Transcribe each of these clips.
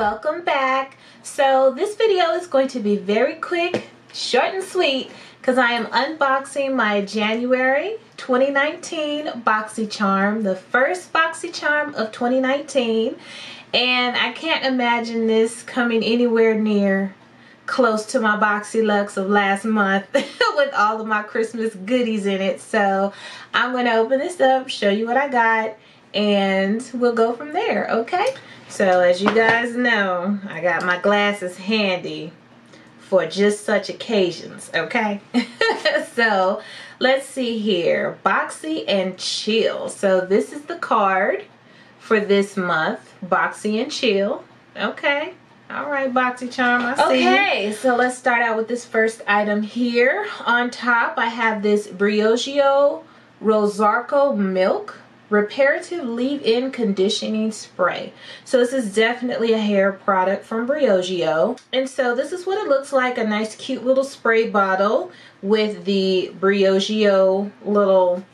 welcome back. So this video is going to be very quick short and sweet because I am unboxing my January 2019 BoxyCharm the first BoxyCharm of 2019 and I can't imagine this coming anywhere near close to my BoxyLuxe of last month with all of my Christmas goodies in it. So I'm going to open this up show you what I got and we'll go from there okay so as you guys know I got my glasses handy for just such occasions okay? So let's see here. Boxy and chill. So this is the card for this month boxy and chill okay? All right, BoxyCharm, I see. Okay, so let's start out with this first item here. On top, I have this Briogeo Rosarco Milk reparative leave-in conditioning spray. So this is definitely a hair product from Briogeo. And so this is what it looks like a nice cute little spray bottle with the Briogeo little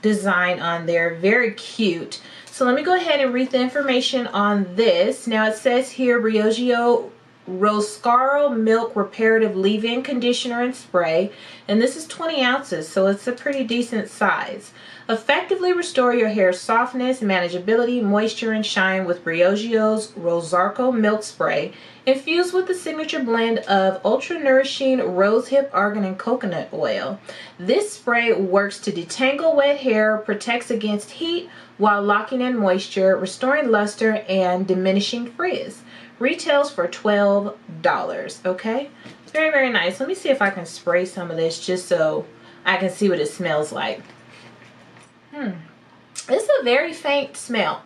design on there. Very cute. So let me go ahead and read the information on this. Now it says here Briogeo Rosarco Milk Reparative Leave-In Conditioner and Spray. And this is 20 ounces, so it's a pretty decent size. Effectively restore your hair's softness, manageability, moisture, and shine with Briogeo's Rosarco Milk Spray, infused with the signature blend of ultra-nourishing rosehip argan and coconut oil. This spray works to detangle wet hair, protects against heat, while locking in moisture, restoring luster, and diminishing frizz. Retails for $12, okay? Very, very nice. Let me see if I can spray some of this just so I can see what it smells like. Hmm. It's a very faint smell.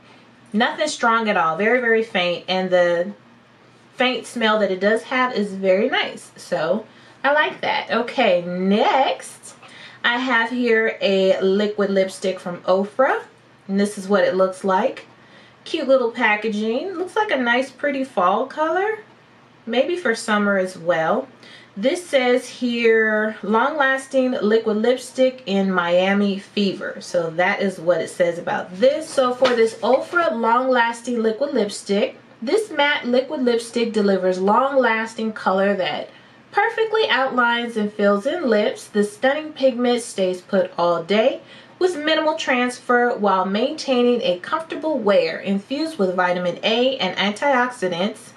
Nothing strong at all. Very, very faint. And the faint smell that it does have is very nice. So, I like that. Okay, next, I have here a liquid lipstick from Ofra. And this is what it looks like. Cute little packaging. Looks like a nice pretty fall color. Maybe for summer as well. This says here, long-lasting liquid lipstick in Miami Fever. So that is what it says about this. So for this Ofra long-lasting liquid lipstick, this matte liquid lipstick delivers long-lasting color that perfectly outlines and fills in lips. The stunning pigment stays put all day with minimal transfer while maintaining a comfortable wear infused with vitamin A and antioxidants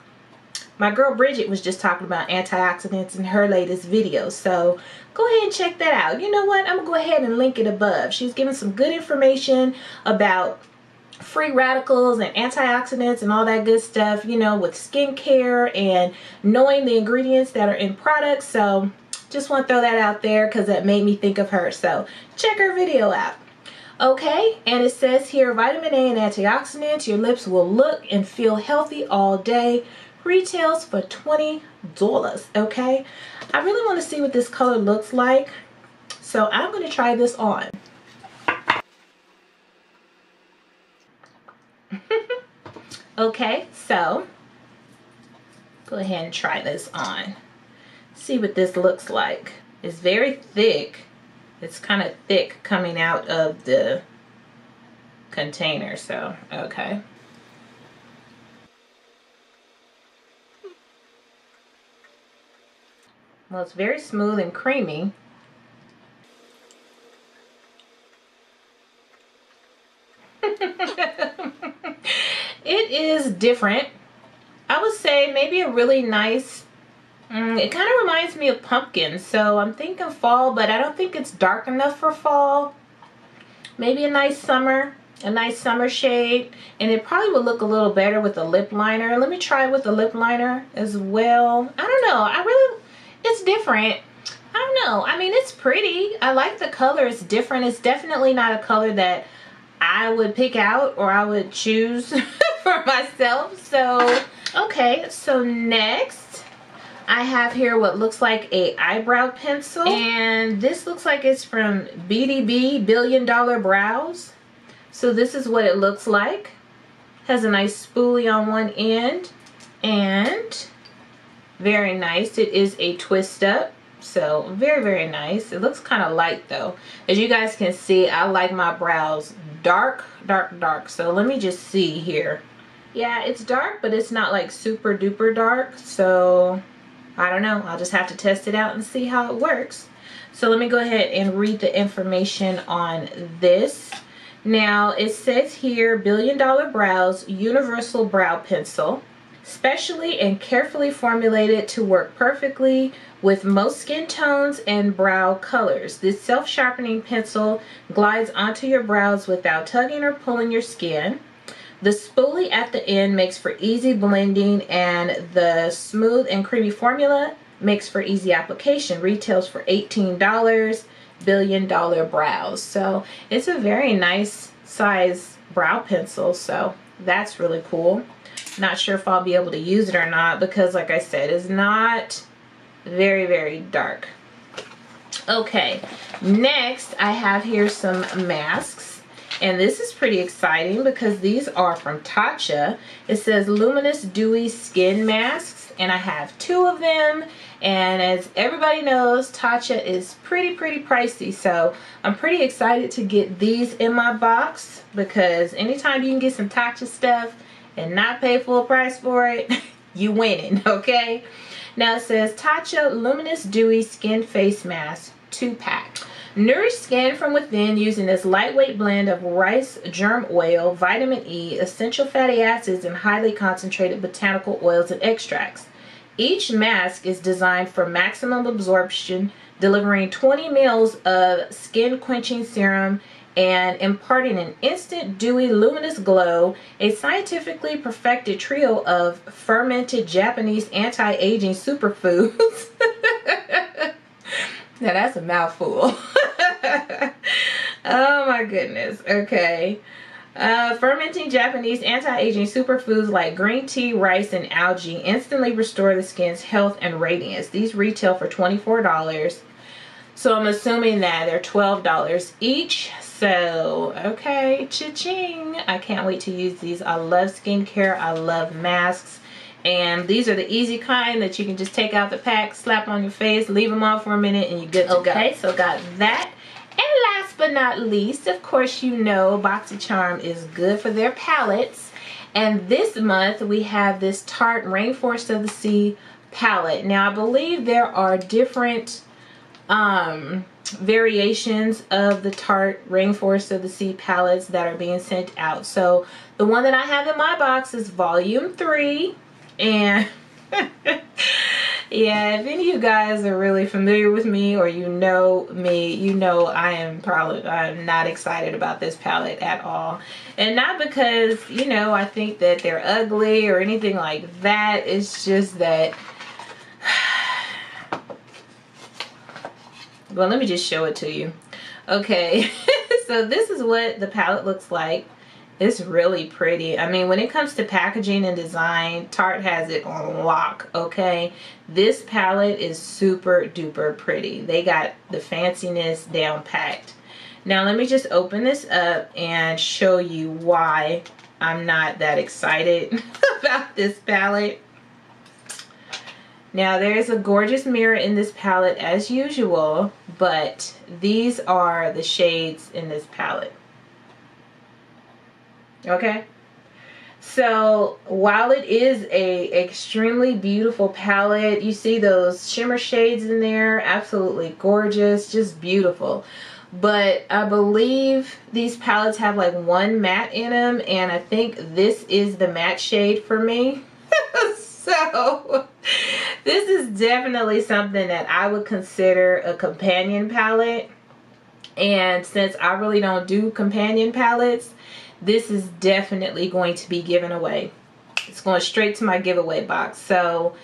my girl Bridget was just talking about antioxidants in her latest video. So go ahead and check that out. You know what? I'm going to go ahead and link it above. She's giving some good information about free radicals and antioxidants and all that good stuff, you know, with skincare and knowing the ingredients that are in products. So just want to throw that out there because that made me think of her. So check her video out. Okay, and it says here, vitamin A and antioxidants, your lips will look and feel healthy all day retails for $20 okay I really want to see what this color looks like so I'm going to try this on okay so go ahead and try this on see what this looks like it's very thick it's kind of thick coming out of the container so okay Well, it's very smooth and creamy. it is different. I would say maybe a really nice, mm, it kind of reminds me of pumpkin. So I'm thinking fall, but I don't think it's dark enough for fall. Maybe a nice summer, a nice summer shade. And it probably would look a little better with a lip liner. Let me try with a lip liner as well. I don't know. I really it's different. I don't know. I mean, it's pretty. I like the color. It's different. It's definitely not a color that I would pick out or I would choose for myself. So, okay. So next, I have here what looks like a eyebrow pencil. And this looks like it's from BDB Billion Dollar Brows. So this is what it looks like. Has a nice spoolie on one end. And very nice it is a twist up so very very nice it looks kind of light though as you guys can see I like my brows dark dark dark so let me just see here yeah, it's dark, but it's not like super duper dark. So I don't know. I'll just have to test it out and see how it works. So let me go ahead and read the information on this. Now it says here, Billion Dollar Brows Universal Brow Pencil. Specially and carefully formulated to work perfectly with most skin tones and brow colors. This self-sharpening pencil glides onto your brows without tugging or pulling your skin. The spoolie at the end makes for easy blending and the smooth and creamy formula makes for easy application. Retails for $18, billion dollar brows. So it's a very nice size brow pencil. So that's really cool. Not sure if I'll be able to use it or not because like I said, it's not very, very dark. Okay, next I have here some masks. And this is pretty exciting because these are from Tatcha. It says Luminous Dewy Skin Masks and I have two of them. And as everybody knows, Tatcha is pretty, pretty pricey. So I'm pretty excited to get these in my box because anytime you can get some Tatcha stuff and not pay full price for it, you winning, okay? Now it says Tatcha Luminous Dewy Skin Face Mask 2 pack. Nourish skin from within using this lightweight blend of rice germ oil, vitamin E, essential fatty acids, and highly concentrated botanical oils and extracts. Each mask is designed for maximum absorption, delivering 20 mils of skin quenching serum and imparting an instant dewy luminous glow a scientifically perfected trio of fermented japanese anti-aging superfoods now that's a mouthful oh my goodness. Okay. Uh, fermenting Japanese anti-aging superfoods like green tea, rice, and algae instantly restore the skin's health and radiance. These retail for $24. So I'm assuming that they're $12 each. So, okay, cha-ching. I can't wait to use these. I love skincare. I love masks. And these are the easy kind that you can just take out the pack, slap on your face, leave them on for a minute, and you're good to okay, go. Okay, so got that. And last but not least, of course you know BoxyCharm is good for their palettes. And this month we have this Tarte Rainforest of the Sea palette. Now I believe there are different um, variations of the Tarte Rainforest of the Sea palettes that are being sent out. So the one that I have in my box is volume 3 and yeah if any of you guys are really familiar with me or you know me you know I am probably I'm not excited about this palette at all. And not because you know I think that they're ugly or anything like that. It's just that well let me just show it to you. Okay so this is what the palette looks like it's really pretty. I mean, when it comes to packaging and design, Tarte has it on lock, okay? This palette is super duper pretty. They got the fanciness down packed. Now, let me just open this up and show you why I'm not that excited about this palette. Now, there's a gorgeous mirror in this palette as usual, but these are the shades in this palette okay? So while it is a extremely beautiful palette you see those shimmer shades in there absolutely gorgeous just beautiful. But I believe these palettes have like one matte in them and I think this is the matte shade for me. So this is definitely something that I would consider a companion palette. And since I really don't do companion palettes this is definitely going to be given away. It's going straight to my giveaway box. So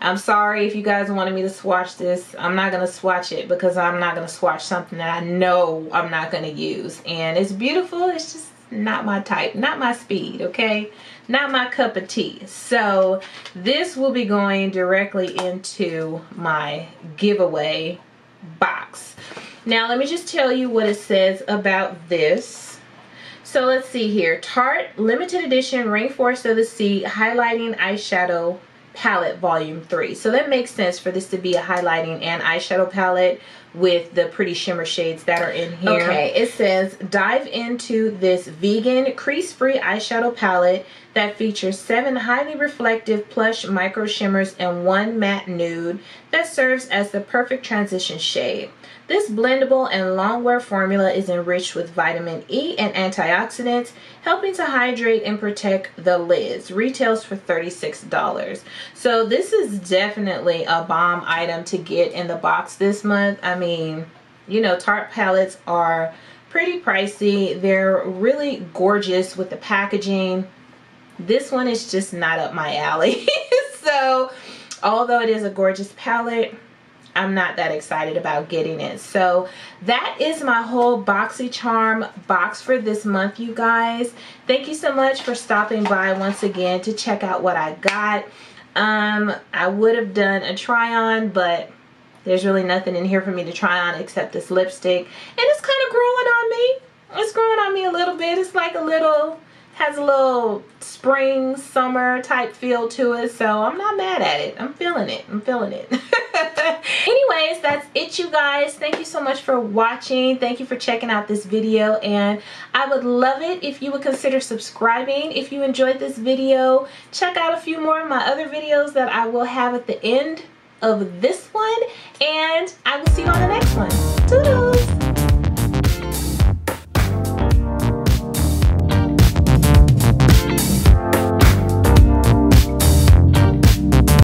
I'm sorry if you guys wanted me to swatch this. I'm not going to swatch it because I'm not going to swatch something that I know I'm not going to use. And it's beautiful. It's just not my type. Not my speed, okay? Not my cup of tea. So this will be going directly into my giveaway box. Now let me just tell you what it says about this. So let's see here. Tarte Limited Edition Rainforest of the Sea Highlighting Eyeshadow Palette Volume 3. So that makes sense for this to be a highlighting and eyeshadow palette. With the pretty shimmer shades that are in here. Okay, it says dive into this vegan crease-free eyeshadow palette that features seven highly reflective plush micro shimmers and one matte nude that serves as the perfect transition shade. This blendable and long wear formula is enriched with vitamin E and antioxidants, helping to hydrate and protect the lids. Retails for $36. So this is definitely a bomb item to get in the box this month. I mean, you know, Tarte palettes are pretty pricey. They're really gorgeous with the packaging. This one is just not up my alley. so although it is a gorgeous palette, I'm not that excited about getting it. So that is my whole BoxyCharm box for this month, you guys. Thank you so much for stopping by once again to check out what I got. Um, I would have done a try on, but there's really nothing in here for me to try on except this lipstick. And it's kind of growing on me. It's growing on me a little bit. It's like a little has a little spring summer type feel to it. So i'm not mad at it. I'm feeling it. I'm feeling it. Anyways that's it you guys. Thank you so much for watching. Thank you for checking out this video. And i would love it if you would consider subscribing. If you enjoyed this video check out a few more of my other videos that i will have at the end of this one and i will see you on the next one Toodles!